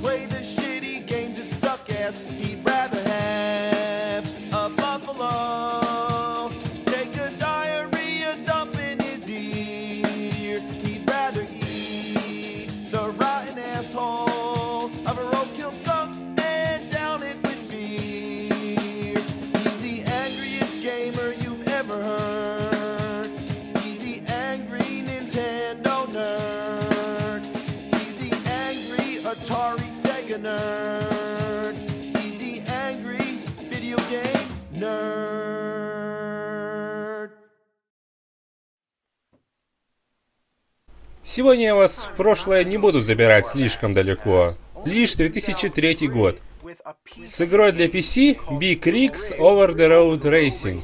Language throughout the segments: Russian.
played Сегодня я вас в прошлое не буду забирать слишком далеко. Лишь 2003 год. С игрой для PC Big Rigs Over the Road Racing.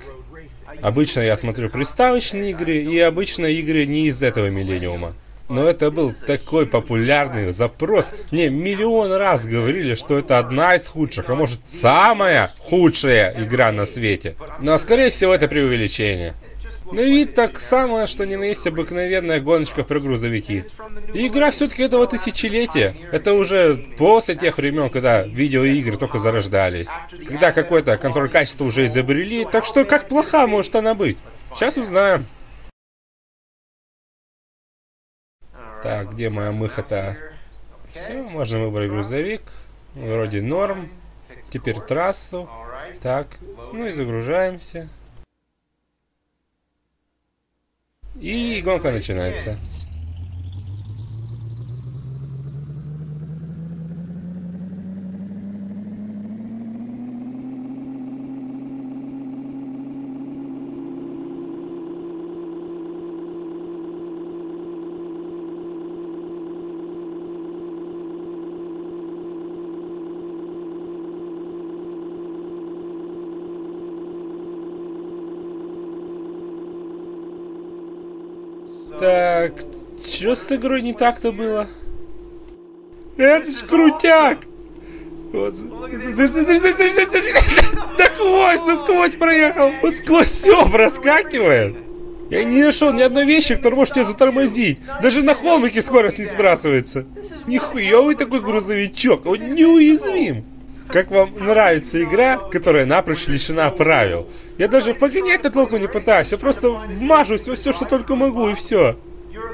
Обычно я смотрю приставочные игры и обычно игры не из этого миллениума. Но это был такой популярный запрос. Мне миллион раз говорили, что это одна из худших, а может самая худшая игра на свете. Но скорее всего это преувеличение. На вид так самое, что ни на есть обыкновенная гоночка про грузовики. И игра все-таки этого тысячелетия. Это уже после тех времен, когда видеоигры только зарождались. Когда какой-то контроль качества уже изобрели. Так что как плоха может она быть? Сейчас узнаем. Так, где моя мыха-то? Все, можем выбрать грузовик. Вроде норм. Теперь трассу. Так, ну и загружаемся. И гонка начинается. Так, что с игрой не так-то было? Это ж крутяк! Вот. Насквозь, насквозь проехал! Вот сквозь все проскакивает! Я не нашел ни одной вещи, которая может тебя затормозить. Даже на холмике скорость не сбрасывается. Нихуевый такой грузовичок, он неуязвим. Как вам нравится игра, которая напрочь лишена правил? Я даже погонять на толком не пытаюсь, я просто вмажусь во все, что только могу, и все.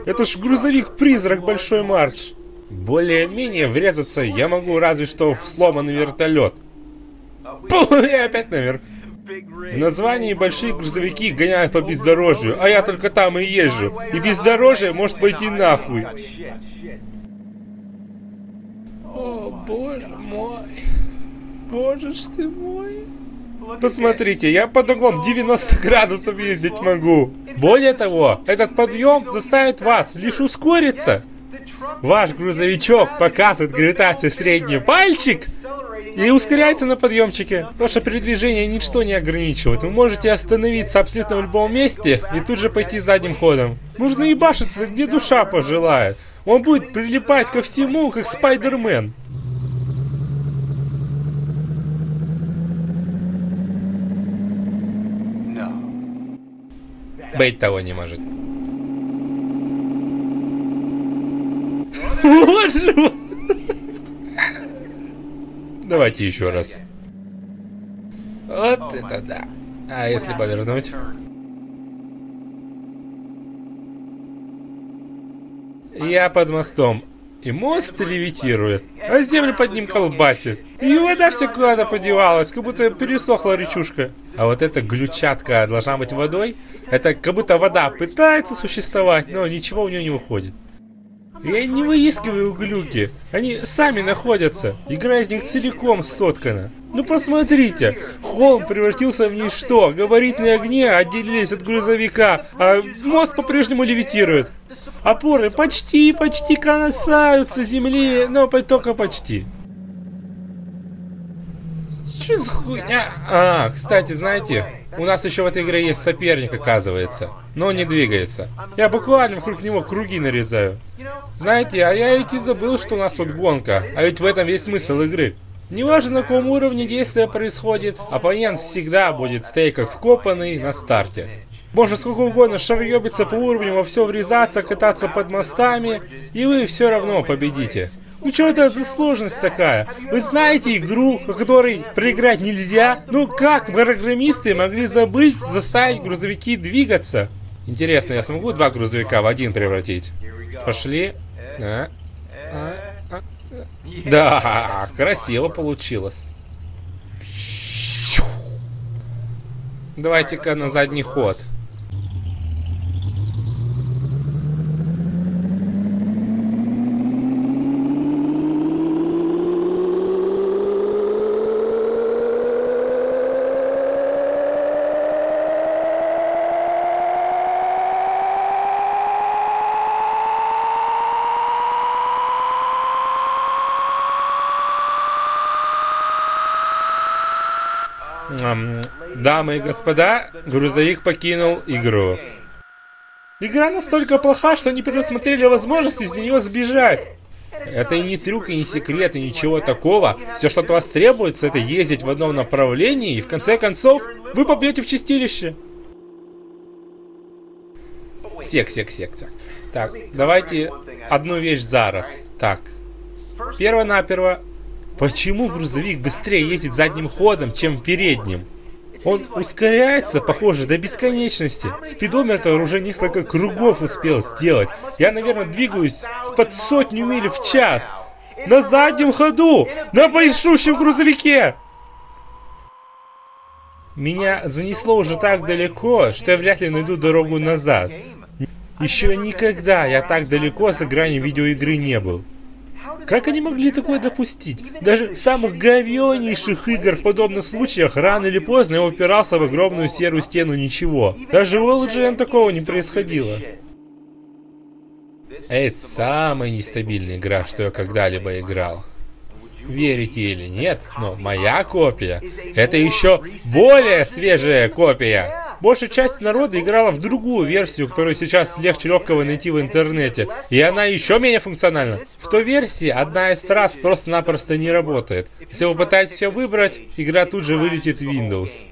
Это ж грузовик-призрак Большой Марш. Более-менее врезаться я могу разве что в сломанный вертолет. Пу, и опять наверх. В названии большие грузовики гоняют по бездорожью, а я только там и езжу. И бездорожье может пойти нахуй. О, боже мой. Боже ж ты мой. Посмотрите, я под углом 90 градусов ездить могу. Более того, этот подъем заставит вас лишь ускориться. Ваш грузовичок показывает гравитацию средний пальчик и ускоряется на подъемчике. Ваше передвижение ничто не ограничивает. Вы можете остановиться абсолютно в любом месте и тут же пойти задним ходом. Нужно ебашиться, где душа пожелает. Он будет прилипать ко всему, как Спайдермен. Быть того не может. Вот же. Давайте еще раз. Вот это да. А если повернуть? Я под мостом. И мост левитирует, а землю под ним колбасит. И вода все куда-то подевалась, как будто пересохла речушка. А вот эта глючатка должна быть водой. Это как будто вода пытается существовать, но ничего у нее не выходит. Я не выискиваю глюки. Они сами находятся. Игра из них целиком соткана. Ну посмотрите, холм превратился в ничто. Габаритные огни отделились от грузовика, а мост по-прежнему левитирует. Опоры почти, почти касаются земли, но только почти. Что за хуйня? А, кстати, знаете, у нас еще в этой игре есть соперник, оказывается. Но он не двигается. Я буквально вокруг него круги нарезаю. Знаете, а я ведь и забыл, что у нас тут гонка. А ведь в этом весь смысл игры. Неважно, на каком уровне действие происходит, оппонент всегда будет стоять как вкопанный на старте. Можно сколько угодно шарьебиться по уровню, во все врезаться, кататься под мостами, и вы все равно победите. Ну что это за сложность такая? Вы знаете игру, в которой проиграть нельзя? Ну как программисты могли забыть заставить грузовики двигаться? Интересно, я смогу два грузовика в один превратить? Пошли. А, а, а. Да, красиво получилось. Давайте-ка на задний ход. Дамы и господа, грузовик покинул игру. Игра настолько плоха, что не предусмотрели возможность из нее сбежать. Это и не трюк, и не секрет, и ничего такого. Все, что от вас требуется, это ездить в одном направлении, и в конце концов вы попьете в чистилище. Сек, сек, сек, сек. Так, давайте одну вещь зараз. Так, перво-наперво, почему грузовик быстрее ездит задним ходом, чем передним? Он ускоряется, похоже, до бесконечности. Спидометр уже несколько кругов успел сделать. Я, наверное, двигаюсь под сотню миль в час. На заднем ходу! На большущем грузовике! Меня занесло уже так далеко, что я вряд ли найду дорогу назад. Еще никогда я так далеко за гранью видеоигры не был. Как они могли такое допустить? Даже в самых говеннейших игр в подобных случаях рано или поздно я упирался в огромную серую стену ничего. Даже в LGN такого не происходило. Это самая нестабильная игра, что я когда-либо играл. Верите или нет, но моя копия это еще более свежая копия. Большая часть народа играла в другую версию, которую сейчас легче легкого найти в интернете. И она еще менее функциональна. В той версии одна из трасс просто-напросто не работает. Если вы пытаетесь ее выбрать, игра тут же вылетит в Windows.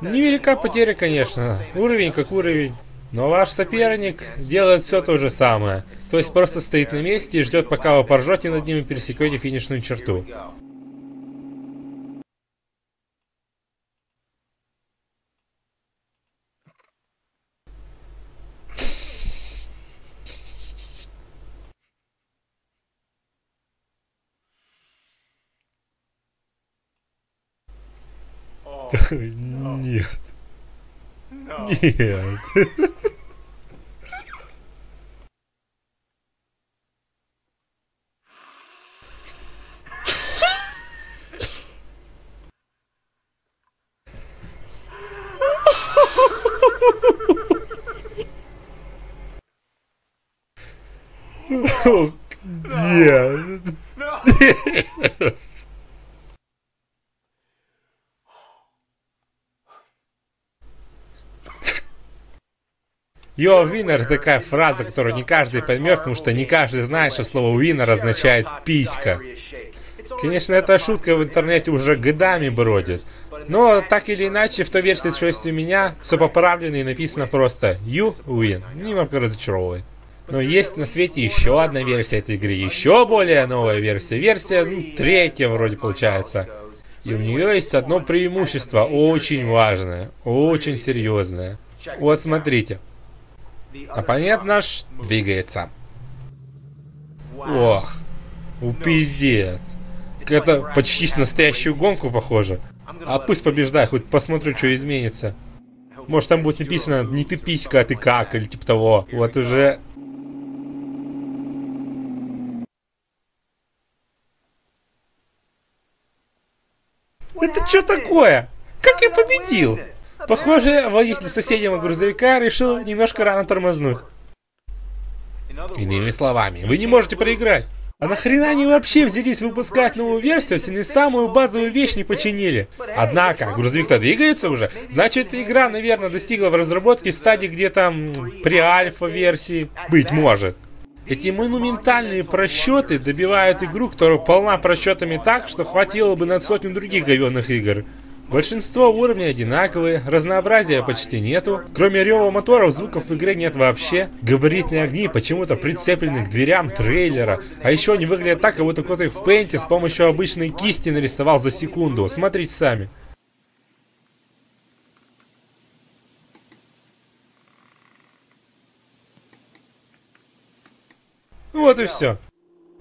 Невелика потеря, конечно. Уровень как уровень. Но ваш соперник делает все то же самое. То есть просто стоит на месте и ждет, пока вы поржете над ним и пересекете финишную черту. Нет. Нет. О, Нет. Йо, винер такая фраза, которую не каждый поймет, потому что не каждый знает, что слово винер означает писька. Конечно, эта шутка в интернете уже годами бродит. Но так или иначе, в той версии, что есть у меня, все поправлено и написано просто You win. Немного разочаровывает. Но есть на свете еще одна версия этой игры, еще более новая версия. Версия, ну, третья вроде получается. И у нее есть одно преимущество, очень важное, очень серьезное. Вот смотрите. Оппонент наш двигается. Ох, упиздец. Это почти настоящую гонку похоже. А пусть побеждай, хоть посмотрю, что изменится. Может там будет написано не ты писька, а ты как, или типа того. Вот уже... Это что такое? Как я победил? Похоже, водитель соседнего грузовика решил немножко рано тормознуть. Иными словами, вы не можете проиграть. А нахрена они вообще взялись выпускать новую версию, если не самую базовую вещь не починили? Однако, грузовик-то двигается уже, значит игра, наверное, достигла в разработке стадии где там при альфа-версии. Быть может. Эти монументальные просчеты добивают игру, которая полна просчетами так, что хватило бы на сотню других говенных игр. Большинство уровней одинаковые, разнообразия почти нету. Кроме рева моторов, звуков в игре нет вообще. Габаритные огни почему-то прицеплены к дверям трейлера. А еще они выглядят так, как будто кто-то их в пейнте с помощью обычной кисти нарисовал за секунду. Смотрите сами. Вот и все.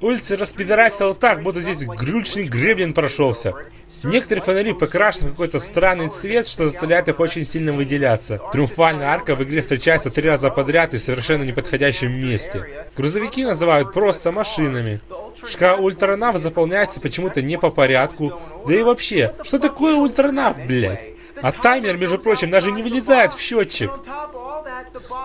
Улицы распидорасил так, будто здесь грючный гребень прошелся. Некоторые фонари покрашены в какой-то странный цвет, что заставляет их очень сильно выделяться. Триумфальная арка в игре встречается три раза подряд и в совершенно неподходящем месте. Грузовики называют просто машинами. Шка ультранав заполняется почему-то не по порядку. Да и вообще, что такое ультранав, блядь? А таймер, между прочим, даже не вылезает в счетчик.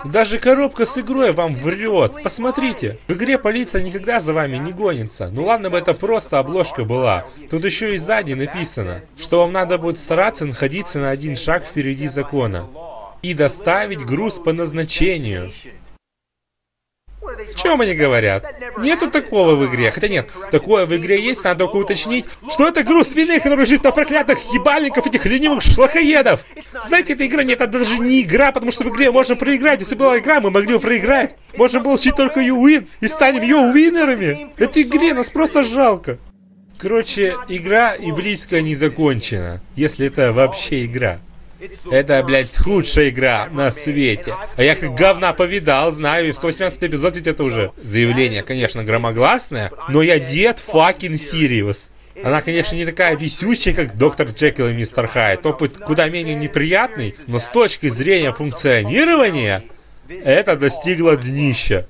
Даже коробка с игрой вам врет. Посмотрите, в игре полиция никогда за вами не гонится. Ну ладно бы это просто обложка была. Тут еще и сзади написано, что вам надо будет стараться находиться на один шаг впереди закона. И доставить груз по назначению. Чем они говорят? Нету такого в игре. Хотя нет, такое в игре есть, надо только уточнить, что это груз свиней, который лежит на проклятых ебальников этих ленивых шлакоедов. Знаете, эта игра, нет, это даже не игра, потому что в игре можно проиграть. Если была игра, мы могли бы проиграть. Можно было учить только you и станем ее уинерами. Этой игре нас просто жалко. Короче, игра и близко не закончена, если это вообще игра. Это, блядь, худшая игра на свете. А я как говна повидал, знаю, и 118 эпизод ведь это уже заявление, конечно, громогласное, но я дед факин Сириус. Она, конечно, не такая висючая, как доктор Джекил и мистер Хайд. Опыт куда менее неприятный, но с точки зрения функционирования, это достигло днища.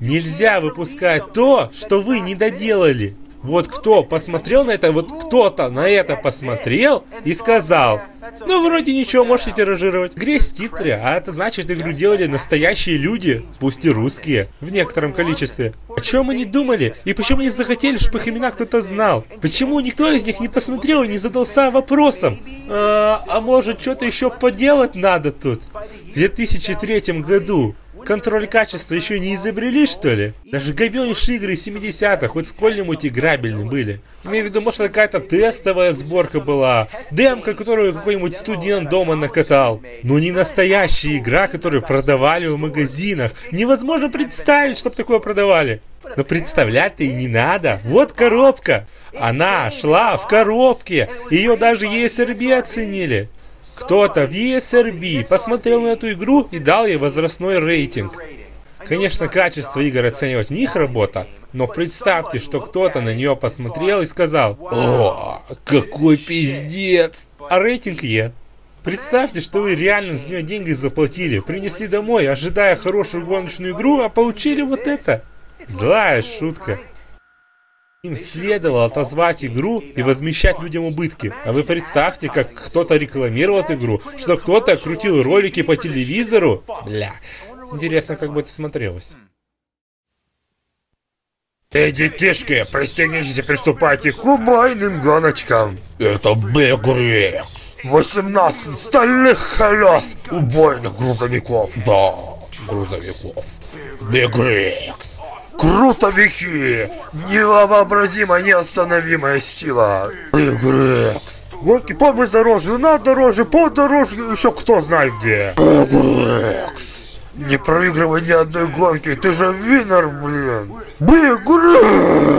Нельзя выпускать то, что вы не доделали. Вот кто посмотрел на это, вот кто-то на это посмотрел и сказал, ну вроде ничего, можете тиражировать. Гресь титры, а это значит игру делали настоящие люди, пусть и русские, в некотором количестве. О чем они думали? И почему они захотели, чтобы их имена кто-то знал? Почему никто из них не посмотрел и не задался вопросом? А, а может что-то еще поделать надо тут? В 2003 году Контроль качества еще не изобрели, что ли? Даже говенейшие игры 70-х хоть сколь-нибудь играбельны были. Имею в виду, может, какая-то тестовая сборка была, демка, которую какой-нибудь студент дома накатал. Но не настоящая игра, которую продавали в магазинах. Невозможно представить, чтобы такое продавали. Но представлять-то и не надо. Вот коробка. Она шла в коробке. Ее даже ESRB оценили. Кто-то в ESRB посмотрел на эту игру и дал ей возрастной рейтинг. Конечно, качество игр оценивать не их работа, но представьте, что кто-то на нее посмотрел и сказал «О, какой пиздец!» А рейтинг Е. Представьте, что вы реально за нее деньги заплатили, принесли домой, ожидая хорошую гоночную игру, а получили вот это. Злая шутка. Им следовало отозвать игру и возмещать людям убытки. А вы представьте, как кто-то рекламировал игру, что кто-то крутил ролики по телевизору. Бля, интересно, как бы это смотрелось. Эй, детишки, пристегнитесь и приступайте к убойным гоночкам. Это Бэгрекс. 18 стальных колес убойных грузовиков. Да, грузовиков. Бэгрекс. Крутовики! Невообразимо неостановимая сила! Игрекс! Гонки по бездорожью, на дороже, по дорожке, еще кто знает где. Игрекс! Не проигрывай ни одной гонки, ты же винер, блин! Бигрекс!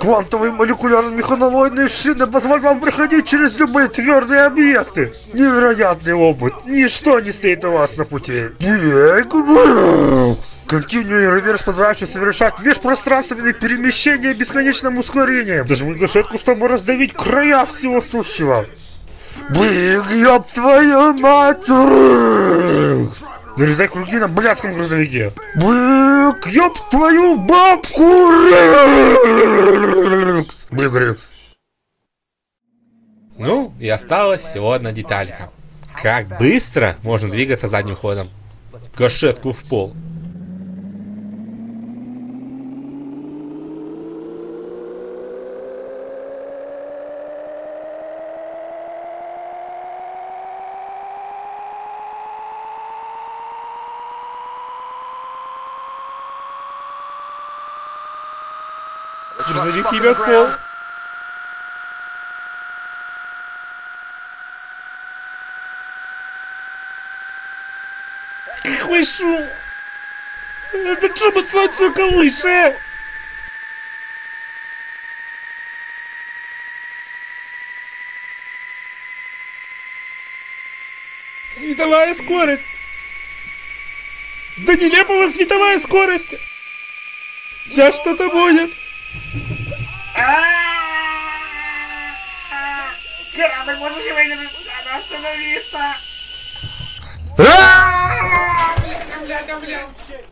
Квантовые молекулярно-механолоидные шины позволят вам проходить через любые твердые объекты. Невероятный опыт. Ничто не стоит у вас на пути. Бигрекс! Continuing реверс позволяющий совершать межпространственные перемещения бесконечным ускорением. Даже гашетку, чтобы раздавить края всего сущего. Big, ёб твою мать! Нарезай круги на блядском грузовике. Big, ёб твою бабку! Big Rigs. Ну, и осталась всего одна деталька. Как быстро можно двигаться задним ходом. Гашетку в пол. Грузовик ебет пол. Какой шум! Это чё мы смотрим только выше! Световая скорость! Да нелепого световая скорость! Сейчас что-то будет! Корабль может не выдержать! Надо остановиться! Блядь, блядь, блядь!